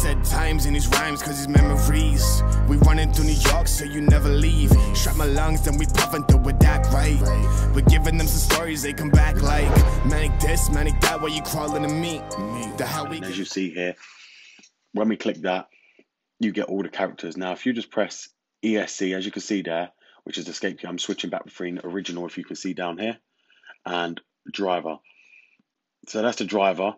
said times in his rhymes cause his memories. We running through New York so you never leave. Strap my lungs, then we puffin' through with that right. We're giving them some stories, they come back like manic this, manic that, while you crawling to me. The how we as you see here, when we click that, you get all the characters. Now, if you just press ESC, as you can see there, which is escape key, I'm switching back between original, if you can see down here, and driver. So that's the driver,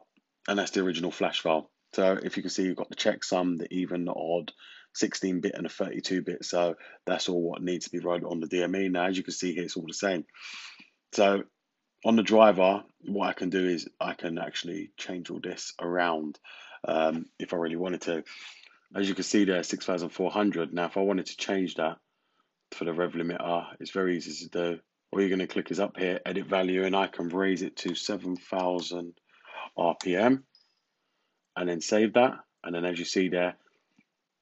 and that's the original flash file. So if you can see, you've got the checksum, the even, the odd, 16 bit, and a 32 bit. So that's all what needs to be run on the DME. Now, as you can see here, it's all the same. So on the driver, what I can do is I can actually change all this around um, if I really wanted to. As you can see there, 6,400. Now, if I wanted to change that for the rev limiter, it's very easy to do. All you're going to click is up here, edit value, and I can raise it to 7,000 RPM and then save that. And then as you see there,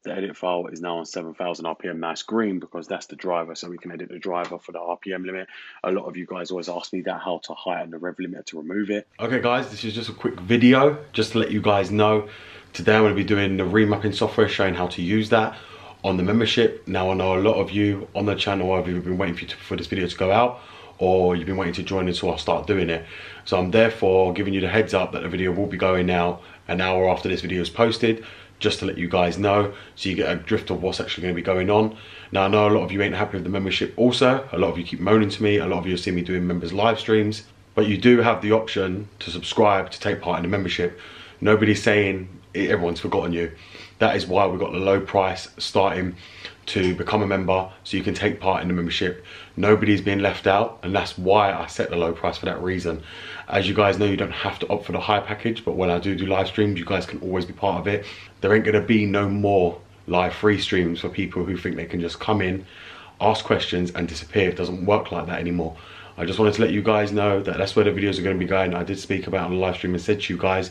the edit file is now on 7,000 RPM. It's green because that's the driver, so we can edit the driver for the RPM limit. A lot of you guys always ask me that, how to heighten the rev limit to remove it. Okay guys, this is just a quick video, just to let you guys know. Today I'm gonna to be doing the remapping software, showing how to use that on the membership. Now I know a lot of you on the channel have been waiting for this video to go out or you've been waiting to join until I start doing it. So I'm therefore giving you the heads up that the video will be going now an hour after this video is posted just to let you guys know so you get a drift of what's actually going to be going on. Now I know a lot of you ain't happy with the membership also, a lot of you keep moaning to me, a lot of you see me doing members live streams, but you do have the option to subscribe to take part in the membership. Nobody's saying everyone's forgotten you. That is why we've got the low price starting to become a member so you can take part in the membership. Nobody's being left out and that's why I set the low price for that reason. As you guys know, you don't have to opt for the high package, but when I do do live streams, you guys can always be part of it. There ain't gonna be no more live free streams for people who think they can just come in, ask questions and disappear. It doesn't work like that anymore. I just wanted to let you guys know that that's where the videos are gonna be going. I did speak about on the live stream and said to you guys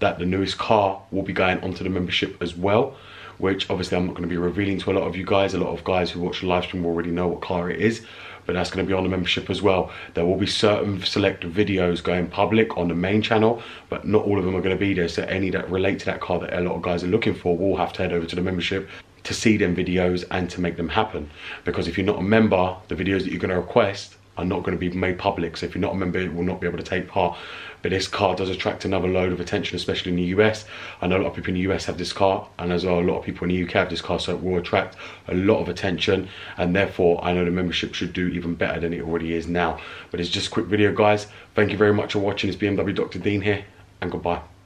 that the newest car will be going onto the membership as well which obviously I'm not going to be revealing to a lot of you guys. A lot of guys who watch the live stream will already know what car it is, but that's going to be on the membership as well. There will be certain select videos going public on the main channel, but not all of them are going to be there. So any that relate to that car that a lot of guys are looking for will have to head over to the membership to see them videos and to make them happen. Because if you're not a member, the videos that you're going to request are not going to be made public. So if you're not a member, you will not be able to take part. But this car does attract another load of attention, especially in the US. I know a lot of people in the US have this car, and as well a lot of people in the UK have this car, so it will attract a lot of attention. And therefore, I know the membership should do even better than it already is now. But it's just a quick video, guys. Thank you very much for watching. It's BMW Dr. Dean here, and goodbye.